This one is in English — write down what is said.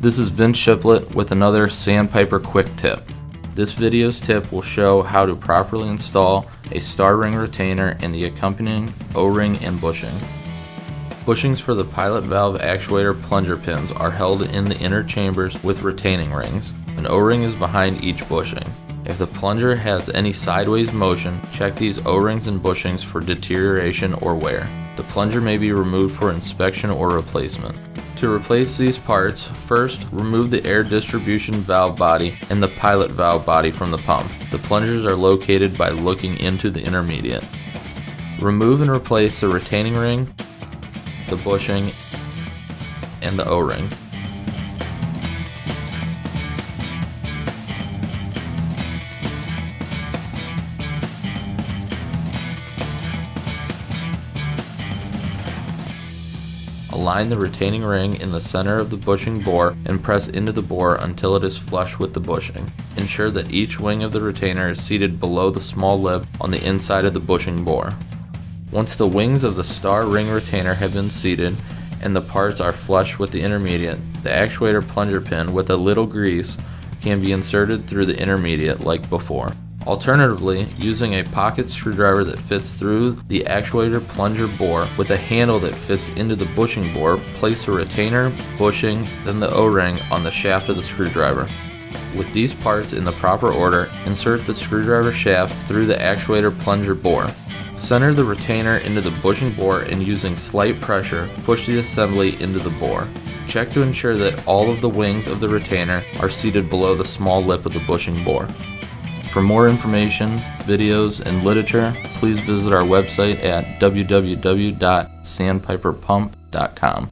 This is Vince Shiplet with another Sandpiper quick tip. This video's tip will show how to properly install a star ring retainer and the accompanying O-ring and bushing. Bushings for the pilot valve actuator plunger pins are held in the inner chambers with retaining rings. An O-ring is behind each bushing. If the plunger has any sideways motion, check these O-rings and bushings for deterioration or wear. The plunger may be removed for inspection or replacement. To replace these parts, first remove the air distribution valve body and the pilot valve body from the pump. The plungers are located by looking into the intermediate. Remove and replace the retaining ring, the bushing, and the O-ring. Align the retaining ring in the center of the bushing bore and press into the bore until it is flush with the bushing. Ensure that each wing of the retainer is seated below the small lip on the inside of the bushing bore. Once the wings of the star ring retainer have been seated and the parts are flush with the intermediate, the actuator plunger pin with a little grease can be inserted through the intermediate like before. Alternatively, using a pocket screwdriver that fits through the actuator plunger bore with a handle that fits into the bushing bore, place the retainer, bushing, then the O-ring on the shaft of the screwdriver. With these parts in the proper order, insert the screwdriver shaft through the actuator plunger bore. Center the retainer into the bushing bore and using slight pressure, push the assembly into the bore. Check to ensure that all of the wings of the retainer are seated below the small lip of the bushing bore. For more information, videos, and literature, please visit our website at www.sandpiperpump.com.